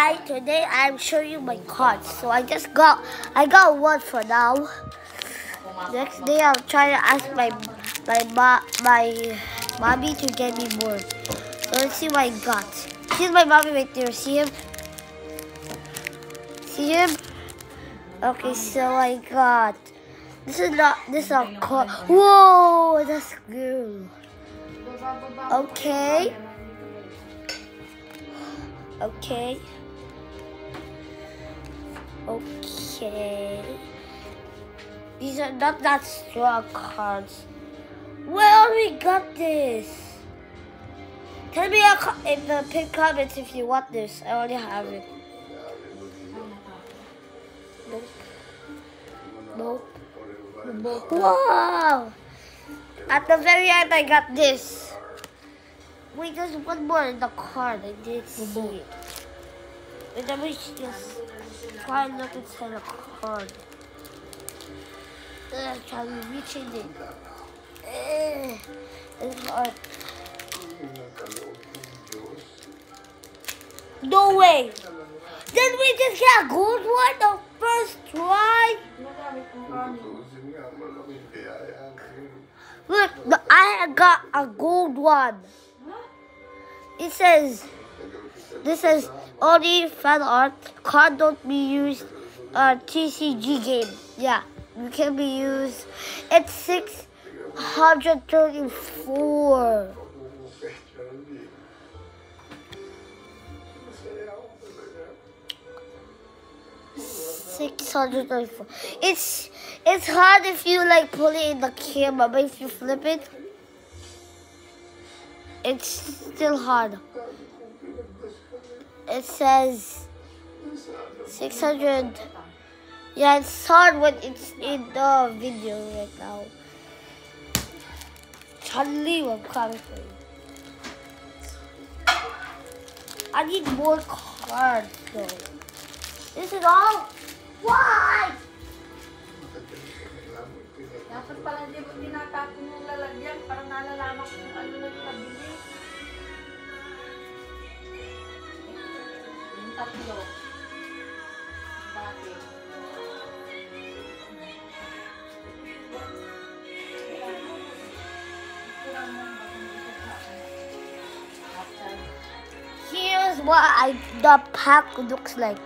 Hi, today I'm showing you my cards. So I just got, I got one for now. Next day I'll try to ask my, my, ma, my mommy to get me more. So let's see what I got. Here's my mommy right there. See him? See him? Okay, so I got. This is not. This is a card. Whoa, that's good. Okay. Okay. Okay. These are not that strong cards. Where we got this? Tell me in the pink comments if you want this. I already have it. Nope. Nope. Nope. Wow! At the very end, I got this. Wait, there's one more in the card. I didn't see it. Wait, let me just try and look inside the card. Try reaching it. Uh, it's hard. No way! Did we just get a gold one the first try? Look, I got a gold one. It says, this is only fan art card don't be used uh, TCG game. Yeah, you can be used. It's 634. 634. It's it's hard if you like put it in the camera, but if you flip it, it's still hard. It says 600. Yeah, it's hard when it's in the video right now. Charlie, I'm coming for you. I need more cards though. This is all why? Pala yung lalagyan para nalalaman kung ano na yung. Tatlo. Dati. Here's what I the pack looks like.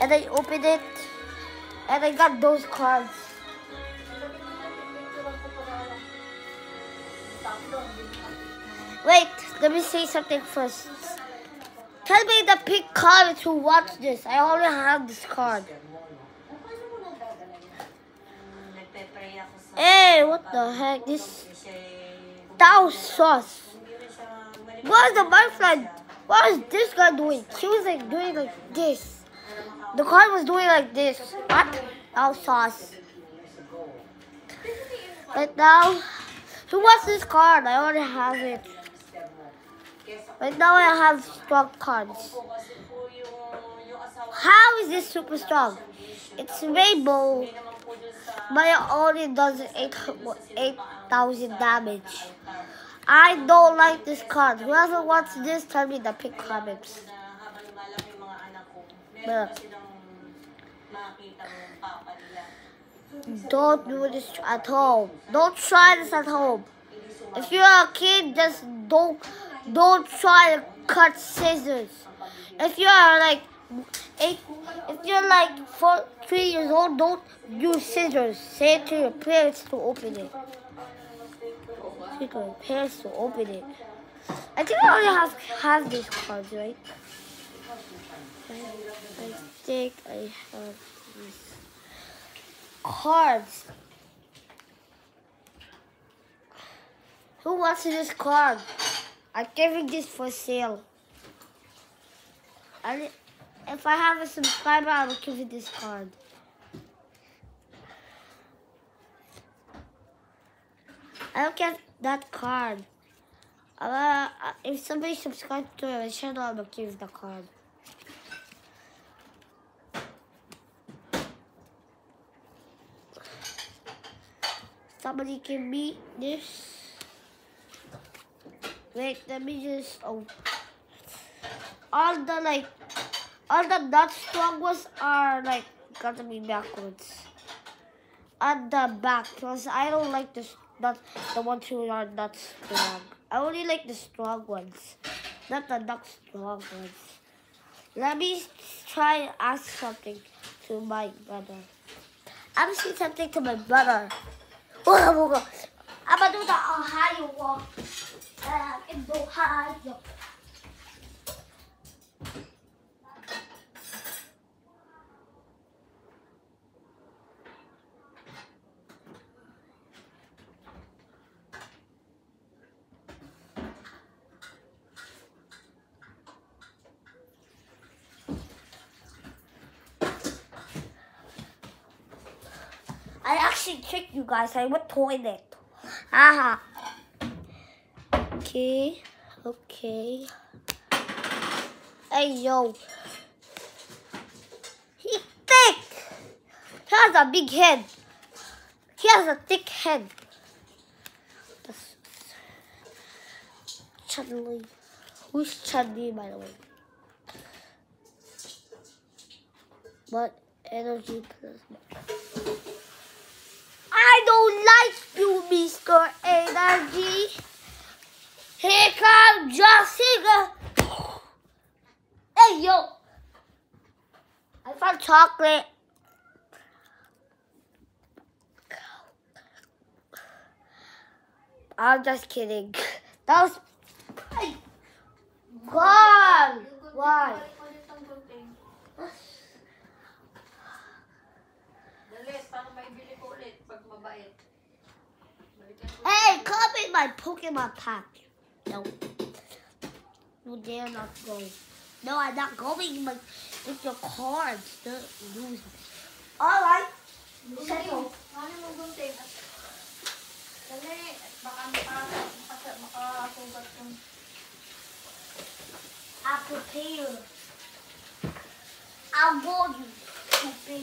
And I open it and I got those cards. Wait, let me say something first. Tell me the pink card who watch this. I already have this card. Hey, what the heck? This was sauce. What is the butterfly? What is this guy doing? He was like doing like this. The card was doing like this. What? Was sauce. Right now, who wants this card? I already have it. Right now I have strong cards. How is this super strong? It's rainbow, but it only does 8,000 damage. I don't like this card. Whoever wants this, tell me the pink comments. But don't do this at home. Don't try this at home. If you're a kid, just don't don't try to cut scissors. If you're like eight, if you're like four, three years old, don't use scissors. Say it to your parents to open it. Say to your parents to open it. I think I only have have these cards, right? I, I think I have these cards. Who wants this card? I'm giving this for sale. And if I have a subscriber, I will give you this card. I don't get that card. Uh, if somebody subscribes to my channel, I will give the card. Somebody give me this. Wait, let me just oh all the like all the not strong ones are like gonna be backwards. On the back, because I don't like the not the ones who are not strong. I only like the strong ones, not the not strong ones. Let me try and ask something to my brother. I'm saying something to my brother. I'm gonna do the Ohio walk. In Ohio. I actually tricked you guys. I went toilet. Aha. Okay. Okay. Hey, yo. He's thick. He has a big head. He has a thick head. That's Who's Chun-Li, by the way? What energy? I don't like you, Mr. Energy. Here comes Jessica. Hey, yo. I found chocolate. I'm just kidding. That was... God. Why? Hey, come in my Pokemon pack. No. You dare not go. No, I'm not going my, with your cards. The loser. Alright. Settle. Ano mo? Dali, baka makasugat I prepare. I want you to be.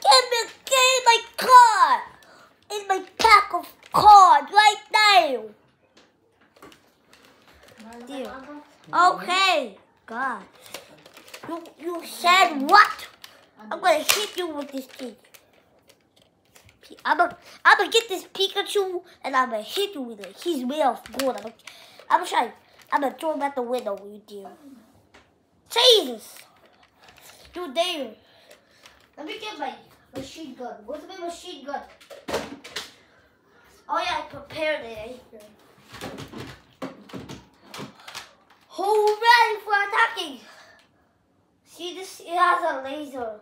Give me, give my card. In my pack right now. Dear. Okay. God. You, you said what? I'm gonna hit you with this thing. I'm gonna, I'm gonna get this Pikachu and I'm gonna hit you with it. He's made of gold. I'm gonna, I'm gonna try. I'm gonna throw him at the window, you dear. Jesus! You dare. Let me get my machine gun. Where's my machine gun? Oh yeah, I prepared it. Who ready for attacking? See this? It has a laser.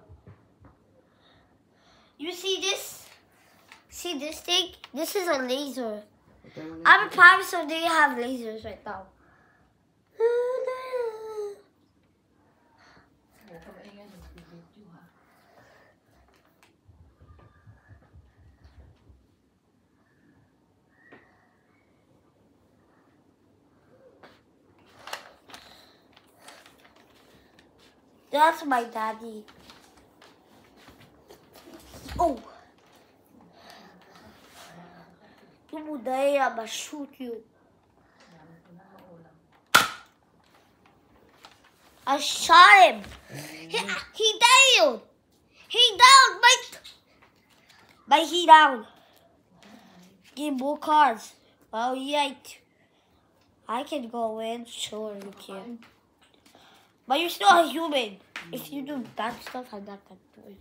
You see this? See this thing? This is a laser. I'm a private, so they have lasers right now. That's my daddy. Oh. You day I'm gonna shoot you. I shot him. He, he down. He down, Mike. Mike, he down. Give more cards. Oh, yeah. I can go in. Sure, you can. But you're still a human. If you do bad stuff, I'm not gonna do it.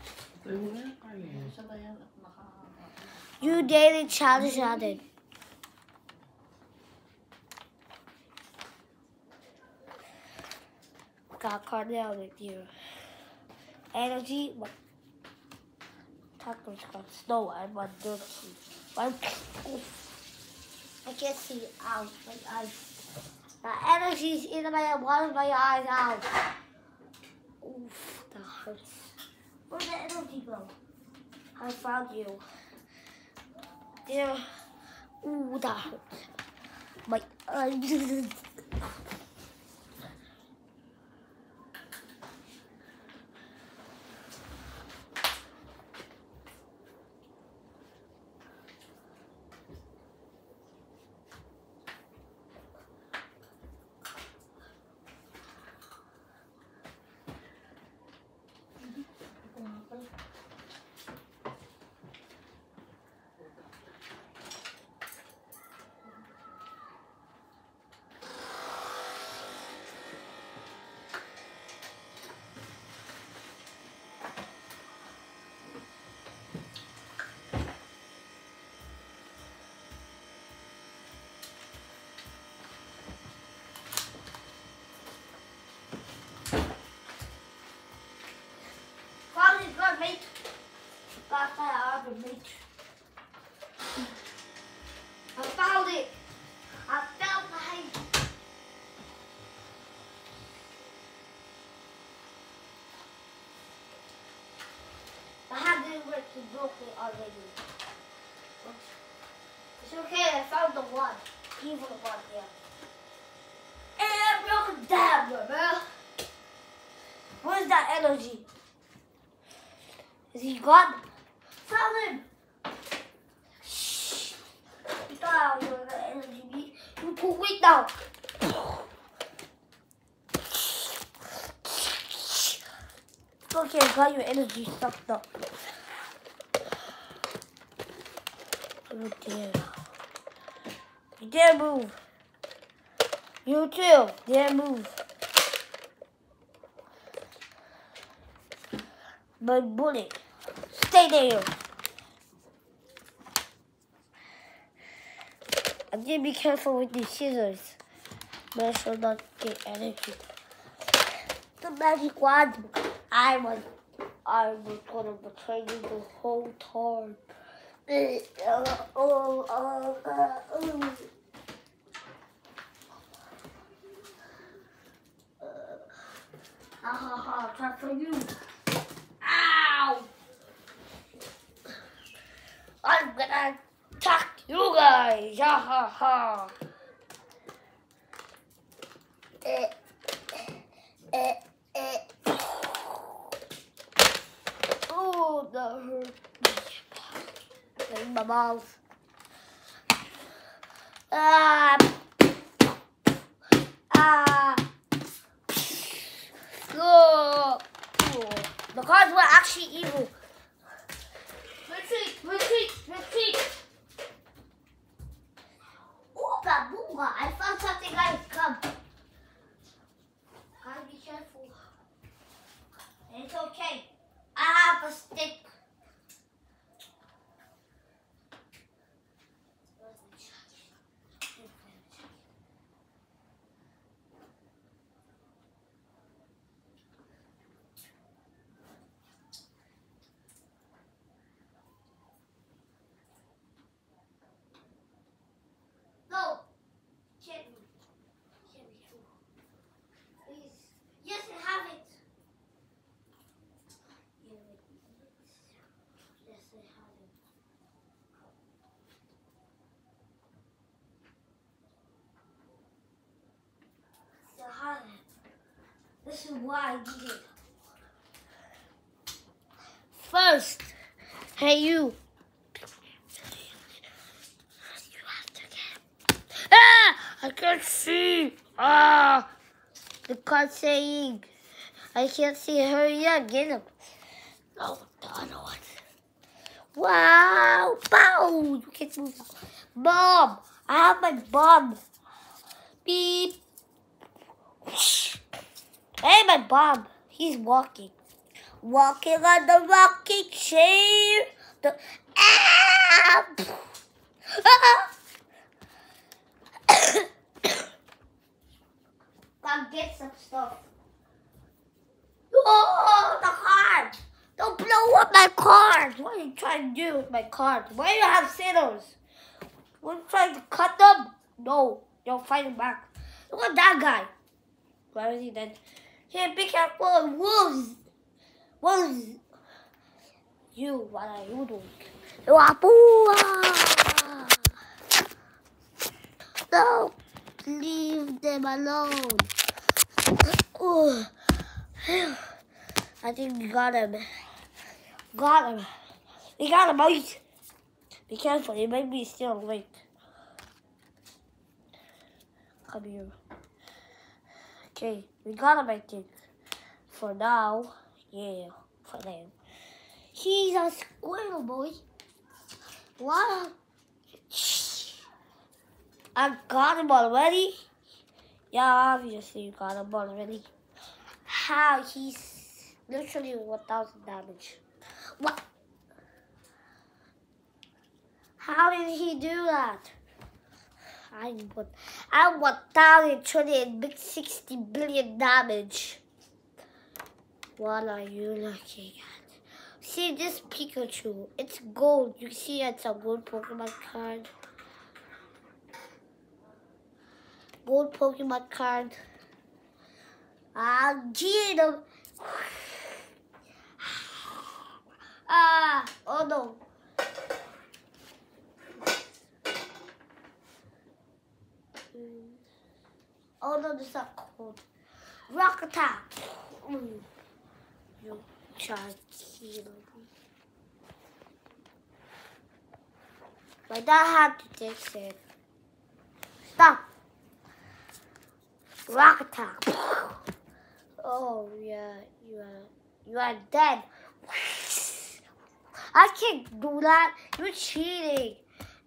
You daily challenge added. Got card down with you. Energy, what? Tacos got snow, I'm on dirty. I can't see out my eyes. The energy's in my of my eyes out. Oof, that hurts. Where'd the energy go? I found you. There. Ooh, that hurts. My. I found it. I found the hay. My hand didn't work, it. It's okay, I found the one. Evil one here. And I broke it down, bro. Where's that energy? Is he gone? Found him! Shh. You thought I was the energy beat. You too weak now. Okay, I got your energy sucked up. Oh dear. You dare move. You too, dare move. But bully, stay there. I need to be careful with these scissors, but I shall not get energy. The magic wand. I was, I was gonna betray you the whole time. Oh. Ha ha ha, try for you. Ow! I'm gonna attack you guys. Ha ha. Eh, eh, eh. Oh, that hurt. In my mouth. Ah. Ah. Oh. The cards were actually evil. Retreat, retreat, retreat. Ooga booga. I found something guys. Come. Gotta be careful. It's okay. I have a stick. No. Can't be. Can't be true. Please. Yes, I have it. Yeah, Yes, I have it. Yes, I have it. This is why I did it. First, hey you. You have to get. Ah! I can't see. Ah! The card saying. I can't see. Hurry up, get him. No, the other one. Wow! Bow! You can't move. Mom! I have my bomb. My bomb. He's walking. Walking on the rocking chair. The ah! ah! Get some stuff. Oh, the card! Don't blow up my cards! What are you trying to do with my cards? Why do you have scissors? Are you trying to cut them? No, don't fight him back. Look at that guy. Where is he then? Here, careful of wolves! Wolves! You, what are you doing? Wapua! No, leave them alone. Oh, I think we got him. Got him. We got him, boys. Be careful, he might be still awake. Come here. Okay, we got him, I think. For now, yeah, for them. He's a squirrel, boy. What? I got him already. Yeah, obviously you got him already. How? He's literally 1,000 damage. What? How did he do that? I'm one. I'm 1,020 and big 60 billion damage. What are you looking at? See this Pikachu? It's gold. You see it's a gold Pokemon card. Gold Pokemon card. Ah, Gino. Ah, oh no. Oh no, this is not cold. Rock attack. Mm. You try to kill me. My dad had to fix it. Stop. Rock attack. Oh yeah, you are you are dead. I can't do that. You're cheating.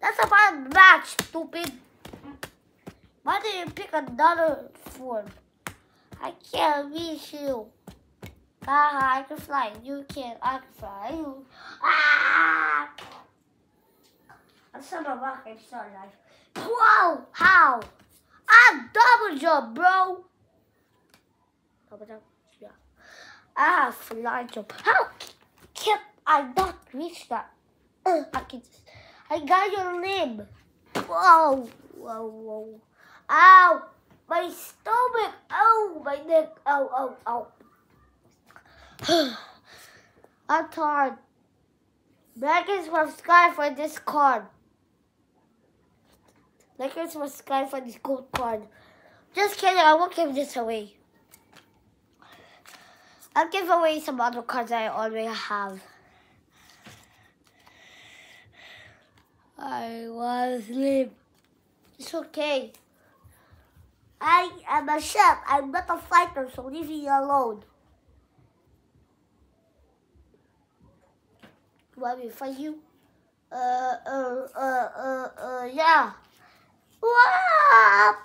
That's a bad match, stupid. Why did you pick another form? I can't reach you. Ah, I can fly. You can't. I can fly. You. Ah! I'm still a rocket star life. Whoa! How? I double jump, bro. Double jump. Yeah. I have fly jump. How can I not reach that? I can. Just, I got your limb. Whoa! Whoa! Whoa! Ow! My stomach! Ow! My neck! Ow! Ow! Ow! I'm tired. Dragons from Sky for this card. Dragons from Sky for this gold card. Just kidding, I won't give this away. I'll give away some other cards I already have. I was asleep. It's okay. I am a chef. I'm not a fighter, so leave me alone. You want me to fight you? Uh, uh, uh, uh, uh, yeah. Wah!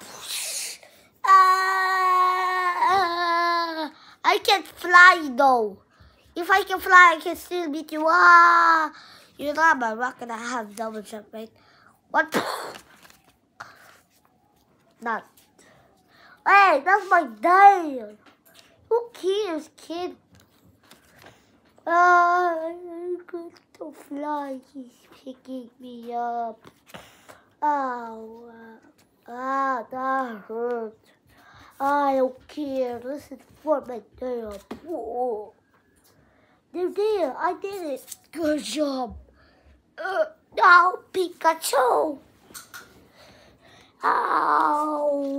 Uh, I can't fly though. If I can fly, I can still beat you. Ah! You know I'm a rocket. I have double jump, right? What? Not. Hey, that's my day. Who cares, kid? Ah, I'm going to fly. He's picking me up. Ow. Ah, that hurt. I don't care. This is for my day. Whoa. They're there. I did it. Good job. Uh, now, Pikachu. Ow.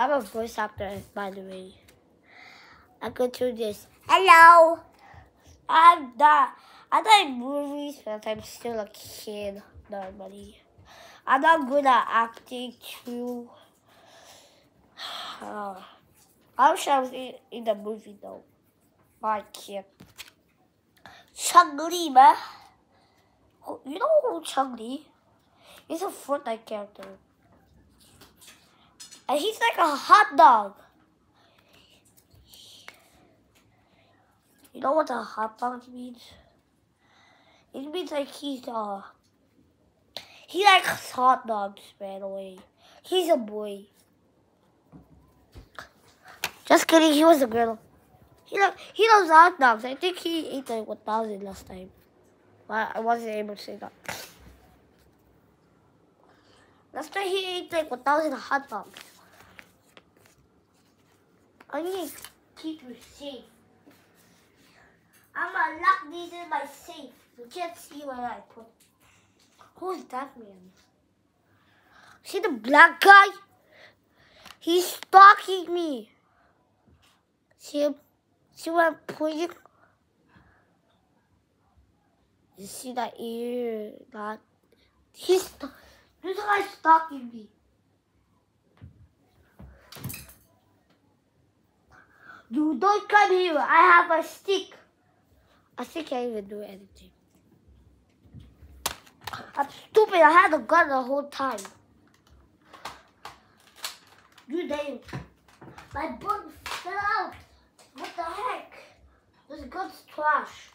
I'm a voice actor, by the way. I go through this. Hello. I'm not. I like movies, but I'm still a kid normally. I'm not good at acting too. Uh, I wish I was in, in the movie though. But I can't. Chun-Li, man. You know who Chun-Li? He's a Fortnite character. And he's like a hot dog. You know what a hot dog means? It means like he's uh he likes hot dogs, by the way. He's a boy. Just kidding, he was a girl. He like he loves hot dogs. I think he ate like one thousand last time. But I wasn't able to say that. Last time he ate like one thousand hot dogs. I need to keep you safe. I'm gonna lock these in my safe. You can't see where I put. Who's that man? See the black guy? He's stalking me. See him? See what I'm pointing? You see that ear? That he's this guy's stalking me. You don't come here. I have a stick. I think I can't even do anything. I'm stupid. I had a gun the whole time. You damn. My bug fell out. What the heck? This gun's trash.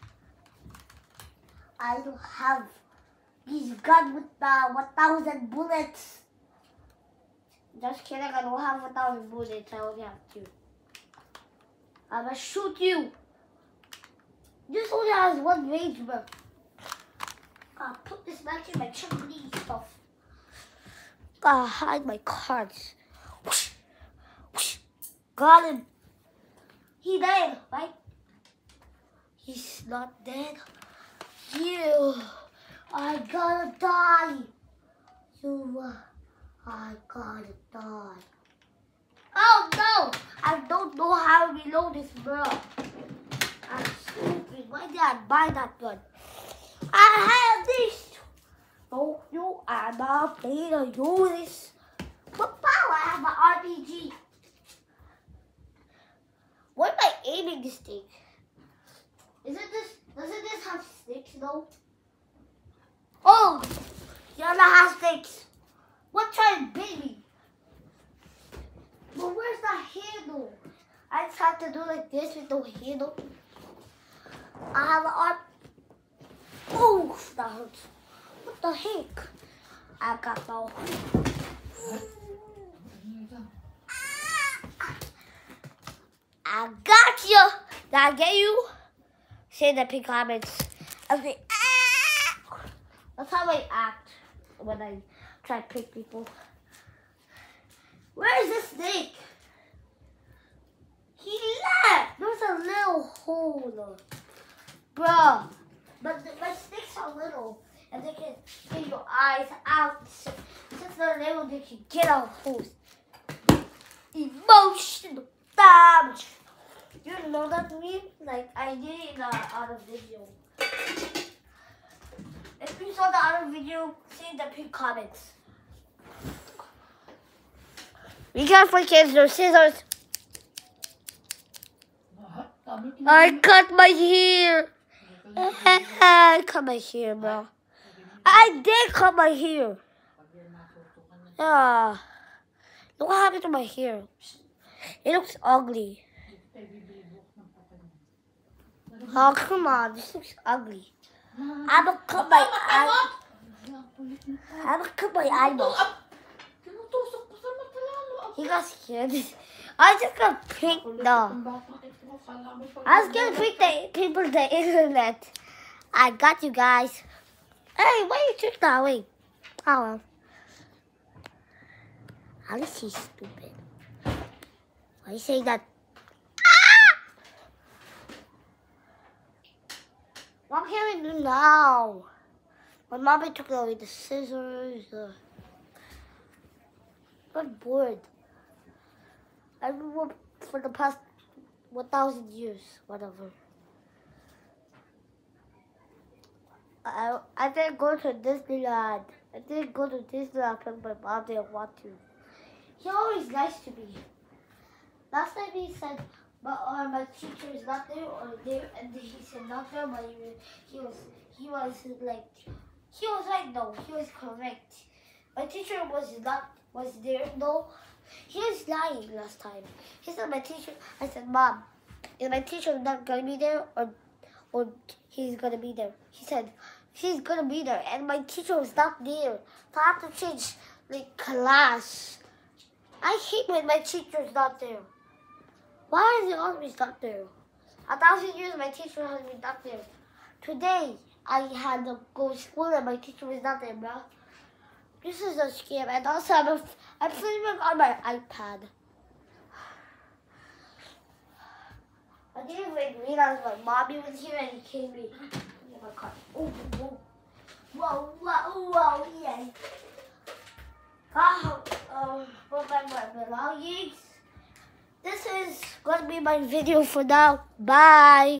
I don't have this gun with the 1,000 bullets. Just kidding. I don't have 1,000 bullets. I only have two. I'm gonna shoot you. This only has one range, bro. I'll put this back in my Chun-Li stuff. Gotta hide my cards. Whoosh, whoosh. Got him. He dead, right? He's not dead. You, I gotta die. You, uh, I gotta die. Oh no! I don't know how to reload this, bro. I'm stupid. Why did I buy that gun? I have this. Don't you? I'm not playing to use this. What power? I have an RPG. What am I aiming this thing? Isn't this, doesn't this have sticks though? Oh, that has sticks. What trying baby? But where's the handle? I just have to do like this with the handle. I have an arm. Oh, that hurts. What the heck? I got no. I got you. Did I get you? Say the pink comments. I say! That's how I act when I try to pick people. Where is this snake? He left. There's a little hole. Bro, But the, snakes are little. And they can get your eyes out. Since they're little, they can get out holes. Emotional damage. You know that meme? Like, I did it in the other video. If you saw the other video, see the pink comments. We got for kids, no scissors. I cut my hair. I cut my hair, bro. I did cut my hair. Yeah. Look what happened to my hair. It looks ugly. Oh, come on. This looks ugly. I'm gonna cut my eye. I'm gonna cut my eyeball. He got scared. I just got picked though. I was gonna pick the people the internet. I got you guys. Hey, why you took that way? Oh well. At least he's stupid. Why you say that? Ah! What can we do now? My mommy took away the scissors. Uh, I'm bored. I've for the past 1,000 years, whatever. I, I didn't go to Disneyland. I didn't go to Disneyland because my mom didn't want to. He always nice to me. Last time he said, uh, my teacher is not there or there, and he said not there, but he, he was he was like he was like, no, He was correct. My teacher was not was there though. He was lying last time. He said my teacher. I said, Mom, is my teacher not gonna be there or or he's gonna be there? He said he's gonna be there, and my teacher was not there. So I have to change like class. I hate when my teacher's not there. Why is he always not there? A thousand years my teacher has been not there. Today I had to go to school and my teacher was not there, bro. This is a scam, and also I'm, a, I'm filming on my iPad. I didn't even realize my mommy was here and he came in. Oh my god. Oh, whoa. Whoa, whoa, whoa, yeah. Ah, um, my belongings. This is going to be my video for now. Bye.